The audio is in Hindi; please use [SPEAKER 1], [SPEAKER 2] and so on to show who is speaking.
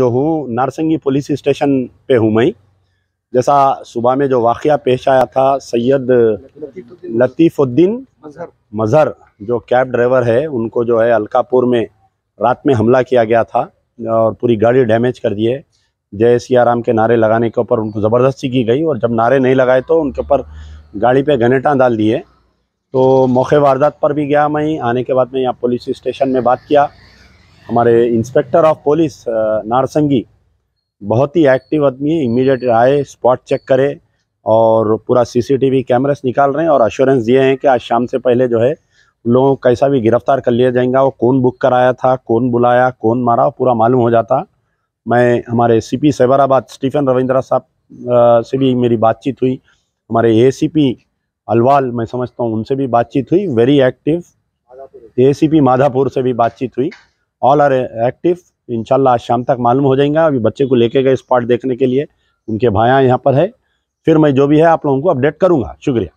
[SPEAKER 1] जो हूँ, नारसंगी पुलिस स्टेशन पे हूँ मैं। जैसा सुबह में जो वाक़ पेश आया था, सैयद लतीफ़ुद्दीन मज़हर, जो कैब ड्राइवर है, उनको जो है अलकापुर में रात में हमला किया गया था और पूरी गाड़ी डैमेज कर दिए जय सिया राम के नारे लगाने के ऊपर उनको ज़बरदस्ती की गई और जब नारे नहीं लगाए तो उनके ऊपर गाड़ी पे गनेटा डाल दिए। तो मौके वारदात पर भी गया मैं। आने के बाद में यहाँ पुलिस स्टेशन में बात किया। हमारे इंस्पेक्टर ऑफ़ पुलिस नारसंगी, बहुत ही एक्टिव आदमी है, इमीडिएट आए, स्पॉट चेक करे और पूरा सीसीटीवी कैमरास निकाल रहे हैं और अश्योरेंस दिए हैं कि आज शाम से पहले जो है लोगों को कैसा भी गिरफ़्तार कर लिया जाएगा, वो कौन बुक कराया था, कौन बुलाया, कौन मारा पूरा मालूम हो जाता। मैं, हमारे सीपी सैबराबाद, स्टीफन रविंद्रा साहब से भी मेरी बातचीत हुई। हमारे एसीपी अलवाल, मैं समझता हूँ, उनसे भी बातचीत हुई वेरी एक्टिव एसीपी माधापुर से भी बातचीत हुई। ऑल आर एक्टिव इनशाला आज शाम तक मालूम हो जाएगा अभी बच्चे को लेके गए स्पॉट देखने के लिए। उनके भाया यहाँ पर है। फिर मैं जो भी है आप लोगों को अपडेट करूँगा। शुक्रिया।